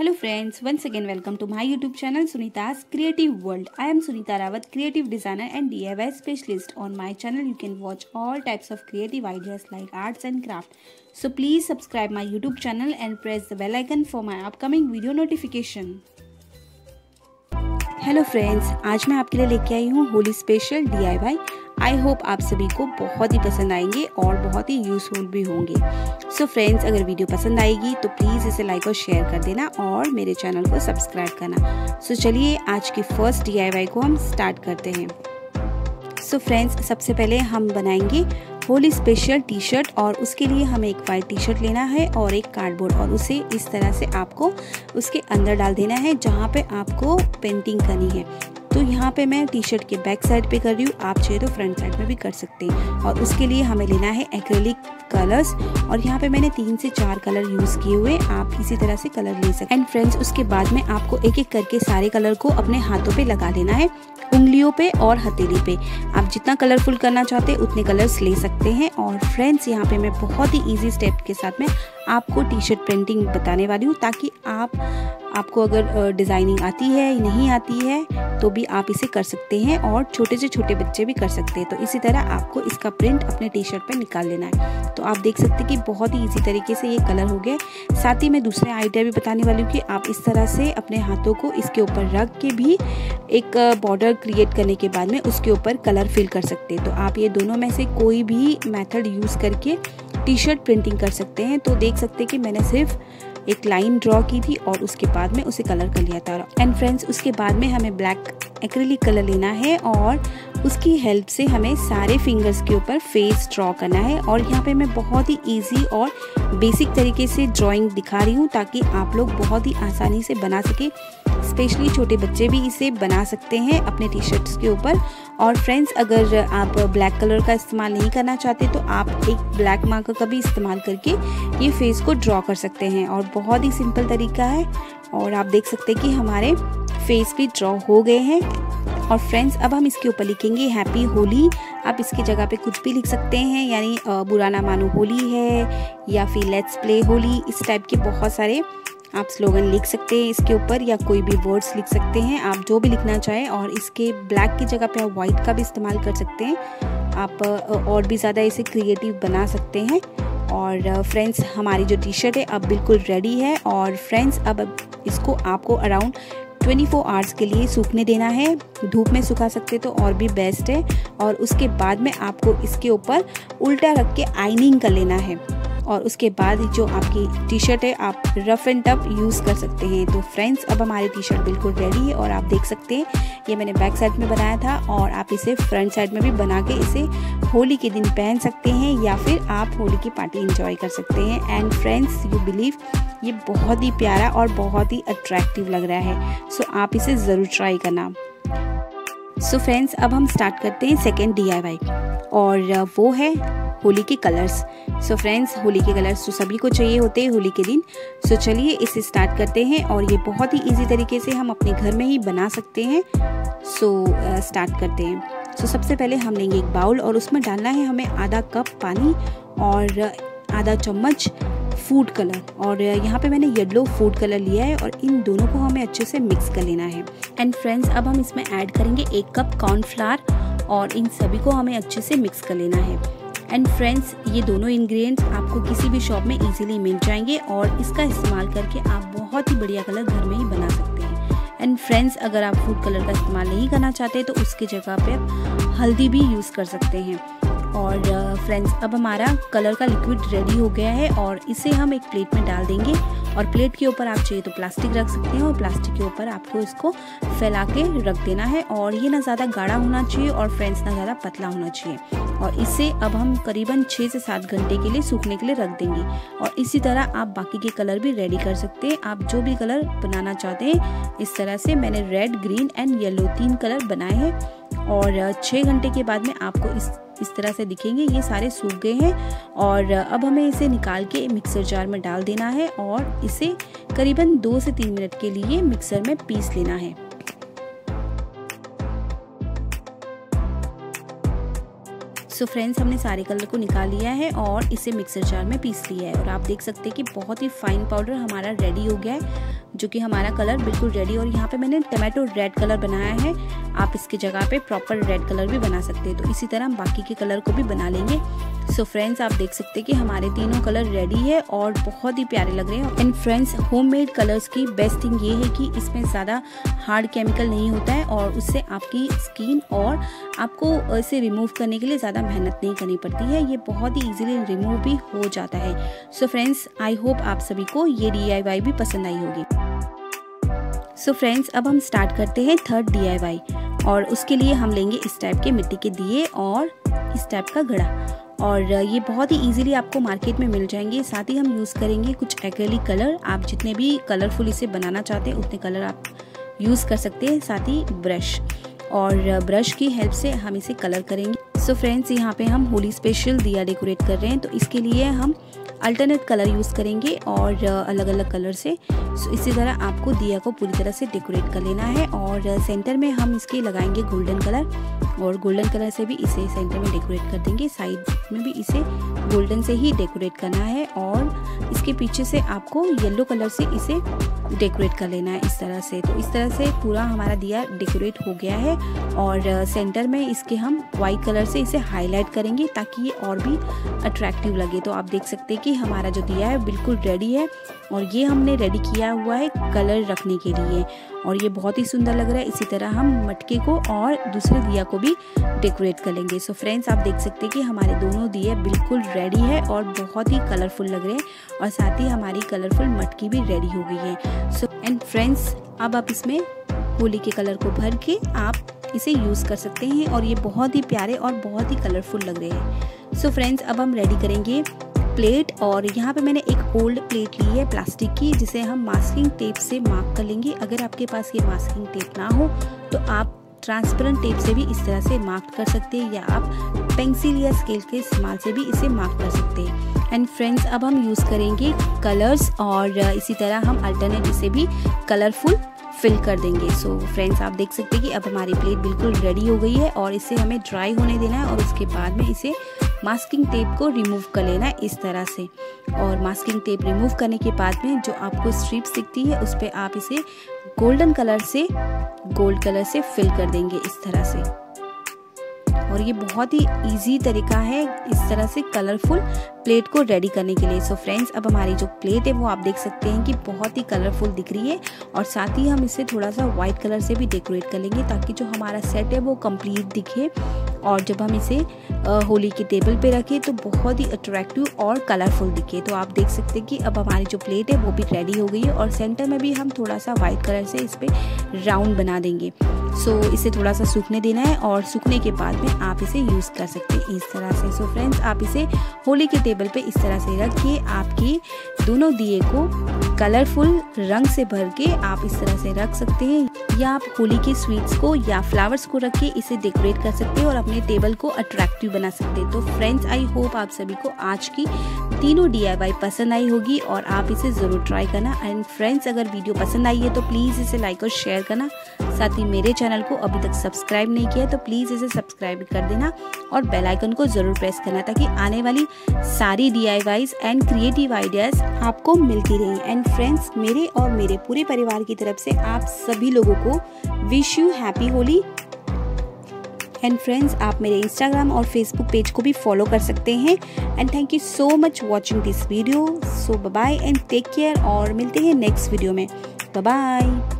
Hello friends once again welcome to my YouTube channel Sunita's creative world I am Sunita Rawat creative designer and DIY specialist on my channel you can watch all types of creative ideas like arts and craft so please subscribe my YouTube channel and press the bell icon for my upcoming video notification hello friends आज मैं आपके लिए लेके आई हूँ Holi special DIY I hope आप सभी को बहुत ही पसंद आएँगे और बहुत ही यूज़फुल भी होंगे। सो so फ्रेंड्स अगर वीडियो पसंद आएगी तो प्लीज़ इसे लाइक और शेयर कर देना और मेरे चैनल को सब्सक्राइब करना। सो so चलिए, आज की फ़र्स्ट डीआईवाई को हम स्टार्ट करते हैं। सो so फ्रेंड्स सबसे पहले हम बनाएँगे होली स्पेशल टी शर्ट और उसके लिए हमें एक वाइट टी शर्ट लेना है और एक कार्डबोर्ड और उसे इस तरह से आपको उसके अंदर डाल देना है, जहाँ पे आपको पेंटिंग करनी है। तो यहाँ पे मैं टी शर्ट के बैक साइड पे कर रही हूँ। आप चाहे तो फ्रंट साइड में भी कर सकते हैं। और उसके लिए हमें लेना है एक्रेलिक कलर्स और यहाँ पे मैंने तीन से चार कलर यूज़ किए हुए आप इसी तरह से कलर ले सकते एंड फ्रेंड्स उसके बाद में आपको एक एक करके सारे कलर को अपने हाथों पे लगा देना है। उंगलियों पे और हथेली पे। आप जितना कलरफुल करना चाहते हैं, उतने कलर्स ले सकते हैं। और फ्रेंड्स यहाँ पे मैं बहुत ही इजी स्टेप के साथ में आपको टी शर्ट प्रिंटिंग बताने वाली हूँ ताकि आप, आपको अगर डिज़ाइनिंग आती है, नहीं आती है तो भी आप इसे कर सकते हैं और छोटे से छोटे बच्चे भी कर सकते हैं। तो इसी तरह आपको इसका प्रिंट अपने टी शर्ट पर निकाल लेना है। तो आप देख सकते हैं कि बहुत ही इजी तरीके से ये कलर हो गया साथ ही मैं दूसरे आइडिया भी बताने वाली हूँ कि आप इस तरह से अपने हाथों को इसके ऊपर रख के भी एक बॉर्डर क्रिएट करने के बाद में उसके ऊपर कलर फिल कर सकते हैं। तो आप ये दोनों में से कोई भी मेथड यूज़ करके टी शर्ट प्रिंटिंग कर सकते हैं। तो देख सकते हैं कि मैंने सिर्फ़ एक लाइन ड्रॉ की थी और उसके बाद में उसे कलर कर लिया था। एंड फ्रेंड्स उसके बाद में हमें ब्लैक एक्रेलिक कलर लेना है और उसकी हेल्प से हमें सारे फिंगर्स के ऊपर फेस ड्रॉ करना है। और यहाँ पे मैं बहुत ही इजी और बेसिक तरीके से ड्राइंग दिखा रही हूँ ताकि आप लोग बहुत ही आसानी से बना सके। स्पेशली छोटे बच्चे भी इसे बना सकते हैं अपने टी शर्ट्स के ऊपर। और फ्रेंड्स अगर आप ब्लैक कलर का इस्तेमाल नहीं करना चाहते तो आप एक ब्लैक मार्कर का भी इस्तेमाल करके ये फेस को ड्रॉ कर सकते हैं। और बहुत ही सिंपल तरीका है। और आप देख सकते हैं कि हमारे फेस भी ड्रॉ हो गए हैं। और फ्रेंड्स अब हम इसके ऊपर लिखेंगे हैप्पी होली आप इसकी जगह पे कुछ भी लिख सकते हैं, यानी बुरा ना मानो होली है, या फिर लेट्स प्ले होली इस टाइप के बहुत सारे आप स्लोगन लिख सकते हैं इसके ऊपर या कोई भी वर्ड्स लिख सकते हैं। आप जो भी लिखना चाहें और इसके ब्लैक की जगह पे आप वाइट का भी इस्तेमाल कर सकते हैं। आप और भी ज़्यादा इसे क्रिएटिव बना सकते हैं। और फ्रेंड्स हमारी जो टी शर्ट है अब बिल्कुल रेडी है और फ्रेंड्स अब इसको आपको अराउंड 24 आवर्स के लिए सूखने देना है। धूप में सुखा सकते तो और भी बेस्ट है। और उसके बाद में आपको इसके ऊपर उल्टा रख के आइनिंग कर लेना है। और उसके बाद जो आपकी टी शर्ट है, आप रफ एंड टफ यूज़ कर सकते हैं। तो फ्रेंड्स अब हमारी टी शर्ट बिल्कुल रेडी है और आप देख सकते हैं, ये मैंने बैक साइड में बनाया था और आप इसे फ्रंट साइड में भी बना के इसे होली के दिन पहन सकते हैं या फिर आप होली की पार्टी इंजॉय कर सकते हैं। एंड फ्रेंड्स यू बिलीव ये बहुत ही प्यारा और बहुत ही अट्रैक्टिव लग रहा है। सो आप इसे ज़रूर ट्राई करना। सो so फ्रेंड्स अब हम स्टार्ट करते हैं सेकेंड डी और वो है होली के कलर्स सो फ्रेंड्स होली के कलर्स तो सभी को चाहिए होते हैं होली के दिन। सो so, चलिए इसे स्टार्ट करते हैं और ये बहुत ही इजी तरीके से हम अपने घर में ही बना सकते हैं। सो so, स्टार्ट uh, करते हैं। सो so, सबसे पहले हम लेंगे एक बाउल और उसमें डालना है हमें आधा कप पानी और आधा चम्मच फ़ूड कलर और यहाँ पे मैंने येलो फ़ूड कलर लिया है और इन दोनों को हमें अच्छे से मिक्स कर लेना है। एंड फ्रेंड्स अब हम इसमें ऐड करेंगे एक कप कॉर्नफ्लावर और इन सभी को हमें अच्छे से मिक्स कर लेना है। एंड फ्रेंड्स ये दोनों इंग्रेडिएंट्स आपको किसी भी शॉप में इजीली मिल जाएँगे और इसका इस्तेमाल करके आप बहुत ही बढ़िया कलर घर में ही बना सकते हैं। एंड फ्रेंड्स अगर आप फ़ूड कलर का इस्तेमाल नहीं करना चाहते तो उसकी जगह पे आप हल्दी भी यूज़ कर सकते हैं। और फ्रेंड्स अब हमारा कलर का लिक्विड रेडी हो गया है और इसे हम एक प्लेट में डाल देंगे। और प्लेट के ऊपर आप चाहिए तो प्लास्टिक रख सकते हैं और प्लास्टिक के ऊपर आपको इसको फैला के रख देना है। और ये ना ज़्यादा गाढ़ा होना चाहिए और फ्रेंड्स ना ज़्यादा पतला होना चाहिए। और इसे अब हम करीबन छः से सात घंटे के लिए सूखने के लिए रख देंगे। और इसी तरह आप बाकी के कलर भी रेडी कर सकते हैं। आप जो भी कलर बनाना चाहते हैं, इस तरह से मैंने रेड ग्रीन एंड येलो तीन कलर बनाए हैं। और छः घंटे के बाद में आपको इस इस तरह से दिखेंगे। ये सारे सूख गए हैं और अब हमें इसे निकाल के मिक्सर जार में डाल देना है और इसे करीबन दो से तीन मिनट के लिए मिक्सर में पीस लेना है। सो फ्रेंड्स हमने सारे कलर को निकाल लिया है और इसे मिक्सर जार में पीस लिया है। और आप देख सकते हैं कि बहुत ही फाइन पाउडर हमारा रेडी हो गया है, जो कि हमारा कलर बिल्कुल रेडी और यहाँ पे मैंने टमाटो रेड कलर बनाया है। आप इसके जगह पे प्रॉपर रेड कलर भी बना सकते हैं। तो इसी तरह हम बाकी के कलर को भी बना लेंगे। सो फ्रेंड्स आप देख सकते हैं कि हमारे तीनों कलर रेडी है और बहुत ही प्यारे लग रहे हैं। एंड फ्रेंड्स होममेड कलर्स की बेस्ट थिंग ये है कि इसमें ज़्यादा हार्ड केमिकल नहीं होता है और उससे आपकी स्किन और आपको इसे रिमूव करने के लिए ज़्यादा मेहनत नहीं करनी पड़ती है। ये बहुत ही ईजिली रिमूव भी हो जाता है। सो फ्रेंड्स आई होप आप सभी को ये डीआईवाई भी पसंद आई होगी। सो so फ्रेंड्स अब हम स्टार्ट करते हैं थर्ड डीआईवाई और उसके लिए हम लेंगे इस टाइप के मिट्टी के दिए और इस टाइप का घड़ा और ये बहुत ही इजीली आपको मार्केट में मिल जाएँगे। साथ ही हम यूज़ करेंगे कुछ एक्रेलिक कलर आप जितने भी कलरफुल इसे बनाना चाहते हैं, उतने कलर आप यूज़ कर सकते हैं, साथ ही ब्रश और ब्रश की हेल्प से हम इसे कलर करेंगे। सो फ्रेंड्स यहाँ पे हम होली स्पेशल दिया डेकोरेट कर रहे हैं तो इसके लिए हम अल्टरनेट कलर यूज़ करेंगे और अलग अलग कलर से। सो इसी तरह आपको दिया को पूरी तरह से डेकोरेट कर लेना है और सेंटर में हम इसके लगाएँगे गोल्डन कलर और गोल्डन कलर से भी इसे सेंटर में डेकोरेट कर देंगे। साइड में भी इसे गोल्डन से ही डेकोरेट करना है और इसके पीछे से आपको येलो कलर से इसे डेकोरेट कर लेना है इस तरह से। तो इस तरह से पूरा हमारा दिया डेकोरेट हो गया है और सेंटर में इसके हम वाइट कलर से इसे हाईलाइट करेंगे ताकि ये और भी अट्रैक्टिव लगे। तो आप देख सकते हैं कि हमारा जो दिया है बिल्कुल रेडी है और ये हमने रेडी किया हुआ है कलर रखने के लिए। और ये बहुत ही सुंदर लग रहा है। इसी तरह हम मटके को और दूसरे दिया को भी डेकोरेट कर लेंगे। सो फ्रेंड्स आप देख सकते हैं कि हमारे दोनों दिए बिल्कुल रेडी है और बहुत ही कलरफुल लग रहे हैं। और साथ ही हमारी कलरफुल मटकी भी रेडी हो गई है। सो एंड फ्रेंड्स अब आप इसमें होली के कलर को भर के आप इसे यूज़ कर सकते हैं और ये बहुत ही प्यारे और बहुत ही कलरफुल लग रहे हैं। सो so फ्रेंड्स अब हम रेडी करेंगे प्लेट और यहाँ पे मैंने एक ओल्ड प्लेट ली है प्लास्टिक की जिसे हम मास्किंग टेप से मार्क कर लेंगे। अगर आपके पास ये मास्किंग टेप ना हो तो आप ट्रांसपेरेंट टेप से भी इस तरह से मार्क कर सकते हैं या आप पेंसिल या स्केल के इस्तेमाल से भी इसे मार्क कर सकते हैं। एंड फ्रेंड्स अब हम यूज़ करेंगे कलर्स और इसी तरह हम अल्टरनेट इसे भी कलरफुल फिल कर देंगे। सो so, फ्रेंड्स आप देख सकते हैं कि अब हमारी प्लेट बिल्कुल रेडी हो गई है और इसे हमें ड्राई होने देना है और उसके बाद में इसे मास्किंग टेप को रिमूव कर लेना इस तरह से। और मास्किंग टेप रिमूव करने के बाद में जो आपको स्ट्रिप्स दिखती है, उस पर आप इसे गोल्डन कलर से गोल्ड कलर से फिल कर देंगे इस तरह से। और ये बहुत ही इजी तरीका है इस तरह से कलरफुल प्लेट को रेडी करने के लिए। सो so फ्रेंड्स अब हमारी जो प्लेट है, वो आप देख सकते हैं कि बहुत ही कलरफुल दिख रही है। और साथ ही हम इसे थोड़ा सा व्हाइट कलर से भी डेकोरेट कर लेंगे ताकि जो हमारा सेट है, वो कंप्लीट दिखे। और जब हम इसे होली के टेबल पे रखें तो बहुत ही अट्रैक्टिव और कलरफुल दिखे। तो आप देख सकते हैं कि अब हमारी जो प्लेट है वो भी रेडी हो गई है और सेंटर में भी हम थोड़ा सा वाइट कलर से इस पर राउंड बना देंगे। सो so, इसे थोड़ा सा सूखने देना है और सूखने के बाद में आप इसे यूज़ कर सकते हैं इस तरह से। सो so, फ्रेंड्स आप इसे होली के टेबल पे इस तरह से रखिए। आपकी दोनों दिए को कलरफुल रंग से भर के आप इस तरह से रख सकते हैं, या आप होली के स्वीट्स को या फ्लावर्स को रख के इसे डेकोरेट कर सकते हैं और अपने टेबल को अट्रैक्टिव बना सकते हैं। तो फ्रेंड्स आई होप आप सभी को आज की तीनों डीआईवाई पसंद आई होगी और आप इसे ज़रूर ट्राई करना। एंड फ्रेंड्स अगर वीडियो पसंद आई है तो प्लीज़ इसे लाइक और शेयर करना। साथ ही मेरे चैनल को अभी तक सब्सक्राइब नहीं किया तो प्लीज़ इसे सब्सक्राइब कर देना और बेल आइकन को ज़रूर प्रेस करना ताकि आने वाली सारी डी एंड क्रिएटिव आइडियाज़ आपको मिलती रही। एंड फ्रेंड्स मेरे और मेरे पूरे परिवार की तरफ़ से आप सभी लोगों को wish you happy Holi. And friends आप मेरे इंस्टाग्राम और फेसबुक पेज को भी फॉलो कर सकते हैं। And thank you so much watching this video so bye and take care और मिलते हैं नेक्स्ट वीडियो में। बाय